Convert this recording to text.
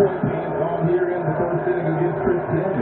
14 on here in the first inning against Chris Denny.